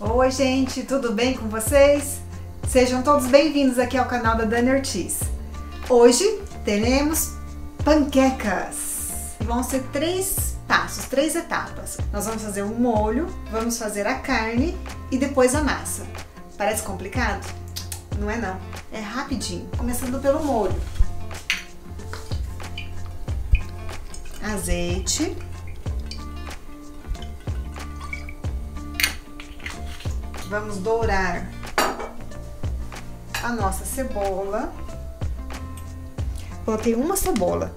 Oi, gente, tudo bem com vocês? Sejam todos bem-vindos aqui ao canal da Dani Ortiz. Hoje teremos panquecas. Vão ser três passos, três etapas. Nós vamos fazer o molho, vamos fazer a carne e depois a massa. Parece complicado? Não é não, é rapidinho. Começando pelo molho. Azeite. Vamos dourar a nossa cebola. Coloquei uma cebola.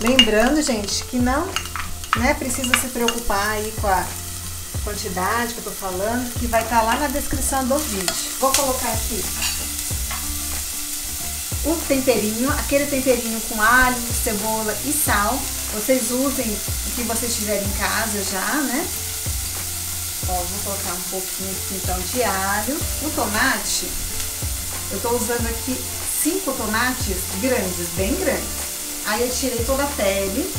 Lembrando, gente, que não né, precisa se preocupar aí com a quantidade que eu tô falando, que vai estar tá lá na descrição do vídeo. Vou colocar aqui o temperinho, aquele temperinho com alho, cebola e sal. Vocês usem o que vocês tiverem em casa já, né? Ó, vou colocar um pouquinho aqui então de alho. O tomate, eu tô usando aqui cinco tomates grandes, bem grandes. Aí eu tirei toda a pele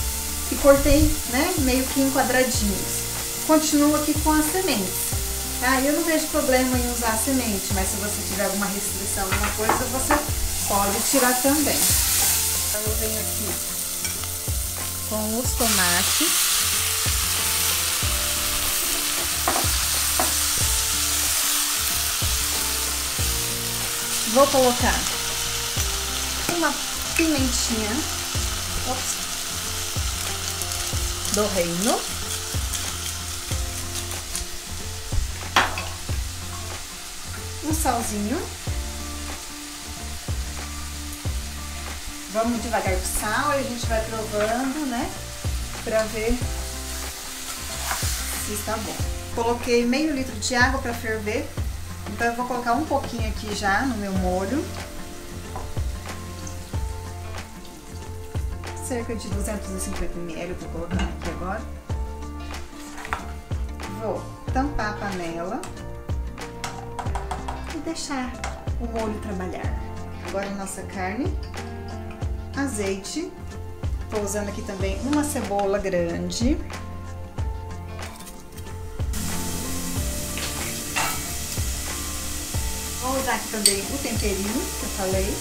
e cortei, né, meio que em quadradinhos. Continuo aqui com as sementes. Tá? Eu não vejo problema em usar a semente, mas se você tiver alguma restrição, alguma coisa, você pode tirar também. Então eu venho aqui com os tomates. Vou colocar uma pimentinha ops, do reino. Um salzinho. Vamos devagar com sal e a gente vai provando, né? Pra ver se está bom. Coloquei meio litro de água para ferver então eu vou colocar um pouquinho aqui já no meu molho. Cerca de 250 ml eu vou aqui agora. Vou tampar a panela e deixar o molho trabalhar. Agora a nossa carne, azeite. Estou usando aqui também uma cebola grande. Usar aqui também o temperinho que eu falei.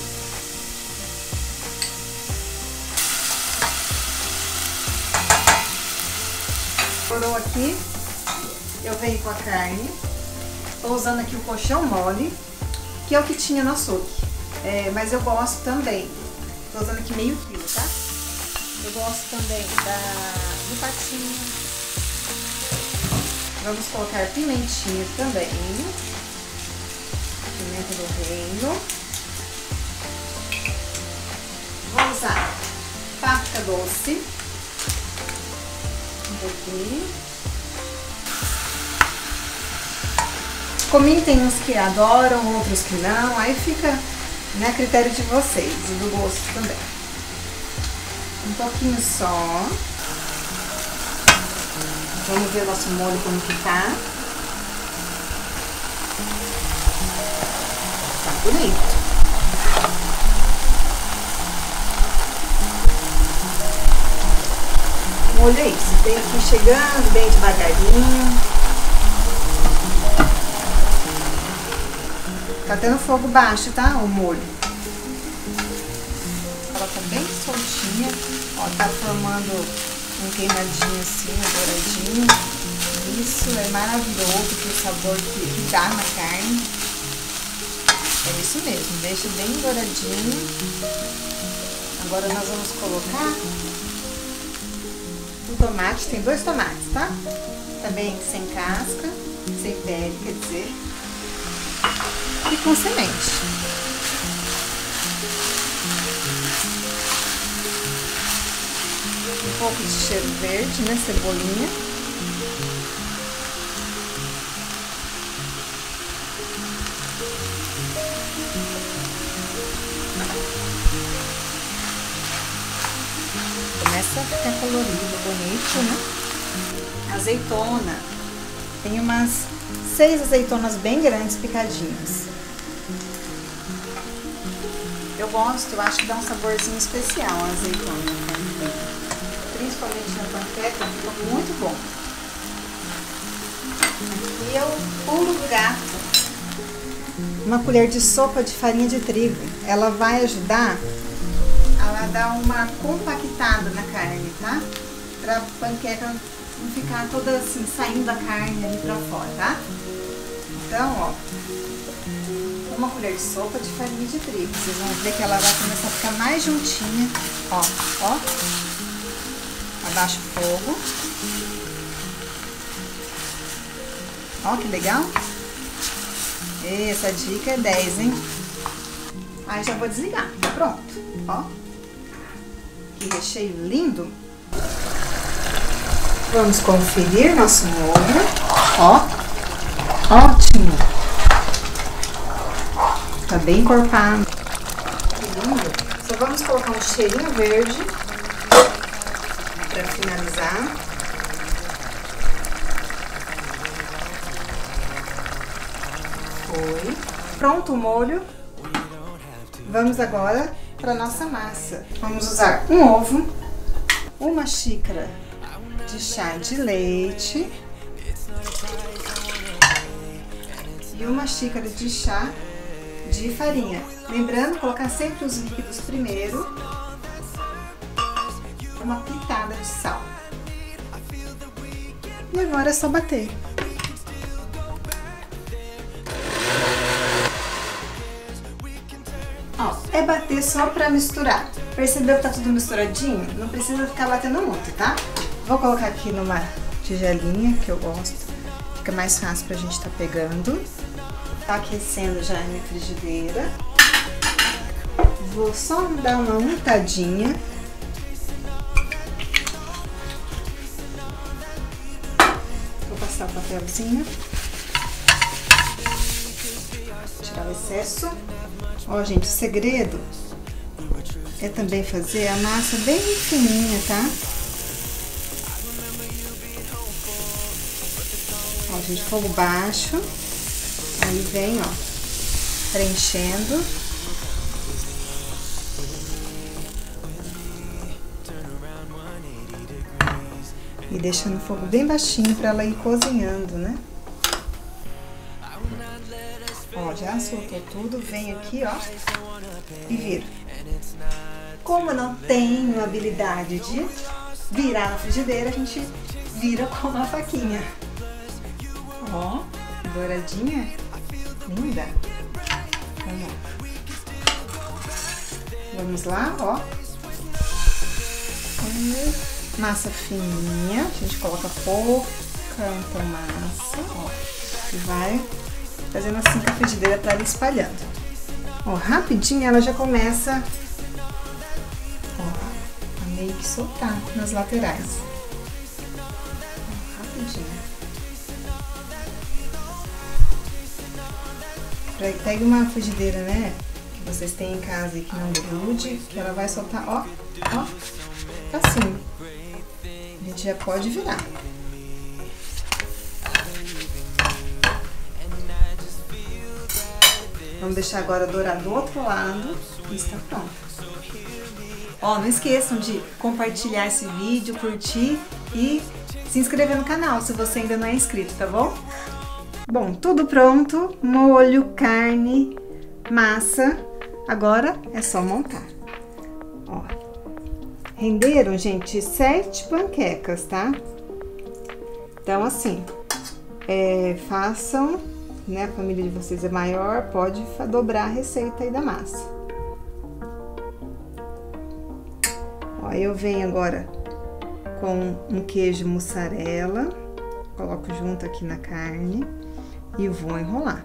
Estourou aqui, eu venho com a carne. Estou usando aqui o colchão mole, que é o que tinha no açougue. É, mas eu gosto também. Estou usando aqui meio quilo, tá? Eu gosto também da, do patinho. Vamos colocar pimentinha também pimenta do reino. Vou usar páprica doce. Um pouquinho. Cominho tem uns que adoram, outros que não. Aí fica né, a critério de vocês e do gosto também. Um pouquinho só. Vamos ver o nosso molho como que tá. Bonito. Olha isso, tem aqui chegando bem devagarinho. Tá tendo fogo baixo, tá? O molho. Ela tá bem soltinha. Ó, tá formando um queimadinho assim, um douradinho. Isso é maravilhoso pro sabor que dá na carne. É isso mesmo, deixa bem douradinho. Agora nós vamos colocar o tomate, tem dois tomates, tá? Também sem casca, sem pele, quer dizer, e com semente. Um pouco de cheiro verde, né? Cebolinha. Começa a ficar colorido, bonito, né? Azeitona. Tem umas seis azeitonas bem grandes picadinhas. Eu gosto, eu acho que dá um saborzinho especial a azeitona. Principalmente na panqueca, fica muito bom. Aqui aqui é pulo do gato. Uma colher de sopa de farinha de trigo. Ela vai ajudar a dar uma compactada na carne, tá? Pra panqueca não ficar toda assim, saindo a carne ali pra fora, tá? Então, ó, uma colher de sopa de farinha de trigo. Vocês vão ver que ela vai começar a ficar mais juntinha. Ó, ó. Abaixa o fogo. Ó, que legal. Essa dica é 10, hein? Aí já vou desligar. Pronto. Ó. Que recheio lindo. Vamos conferir nosso molho. Ó. Ótimo. Tá bem encorpado. Que lindo. Só vamos colocar um cheirinho verde para finalizar. Foi. Pronto o molho. Vamos agora para nossa massa. Vamos usar um ovo, uma xícara de chá de leite e uma xícara de chá de farinha. Lembrando, colocar sempre os líquidos primeiro. Uma pitada de sal. E agora é só bater. É bater só pra misturar. Percebeu que tá tudo misturadinho? Não precisa ficar batendo muito, tá? Vou colocar aqui numa tigelinha que eu gosto. Fica mais fácil pra gente tá pegando. Tá aquecendo já a minha frigideira. Vou só dar uma untadinha. Vou passar o papelzinho. Tirar o excesso. Ó, gente, o segredo é também fazer a massa bem fininha, tá? Ó, gente, fogo baixo. Aí vem, ó, preenchendo. E deixando o fogo bem baixinho para ela ir cozinhando, né? Já soltou tudo, vem aqui, ó, e vira. Como eu não tenho habilidade de virar na frigideira, a gente vira com uma faquinha. Ó, douradinha, linda. Vamos lá. Vamos lá, ó. Massa fininha, a gente coloca pouca massa, ó. E vai fazendo assim com a frigideira para ela espalhando. Ó, rapidinho ela já começa ó, a meio que soltar nas laterais. Ó, rapidinho. Pegue uma frigideira, né, que vocês têm em casa e que não grude, que ela vai soltar, ó, ó, assim. A gente já pode virar. Vamos deixar agora dourar do outro lado e está pronto. Ó, não esqueçam de compartilhar esse vídeo, curtir e se inscrever no canal se você ainda não é inscrito, tá bom? Bom, tudo pronto, molho, carne, massa. Agora é só montar. Ó, renderam, gente, sete panquecas, tá? Então, assim, é, façam né, a família de vocês é maior, pode dobrar a receita aí da massa. Ó, eu venho agora com um queijo mussarela, coloco junto aqui na carne e vou enrolar.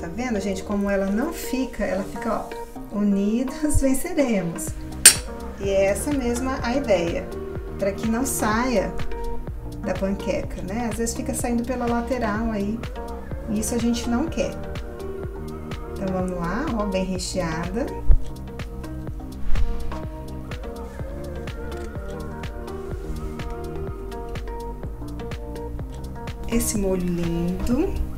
Tá vendo, gente, como ela não fica, ela fica, ó, unidos venceremos. E é essa mesma a ideia, para que não saia da panqueca, né? Às vezes fica saindo pela lateral aí, e isso a gente não quer. Então vamos lá, ó, bem recheada. Esse molho lindo.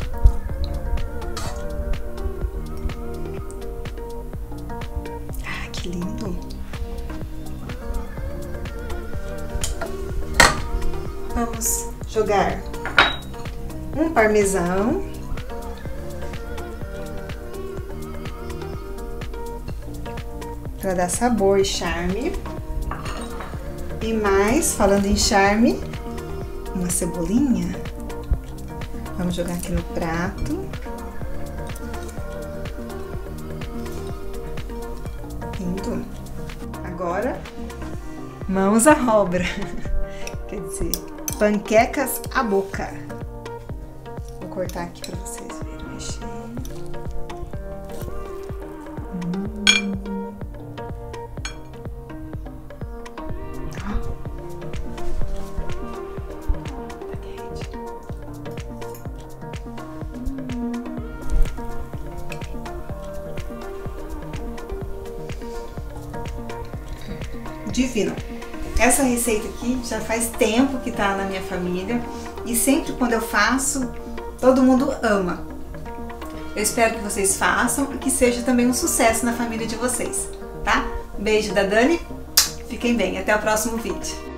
Jogar um parmesão. Para dar sabor e charme. E mais, falando em charme, uma cebolinha. Vamos jogar aqui no prato. Lindo. Agora, mãos à obra. Quer dizer, panquecas à boca. Vou cortar aqui para vocês verem mexendo. divino. Essa receita aqui já faz tempo que tá na minha família e sempre quando eu faço, todo mundo ama. Eu espero que vocês façam e que seja também um sucesso na família de vocês, tá? Beijo da Dani, fiquem bem, até o próximo vídeo.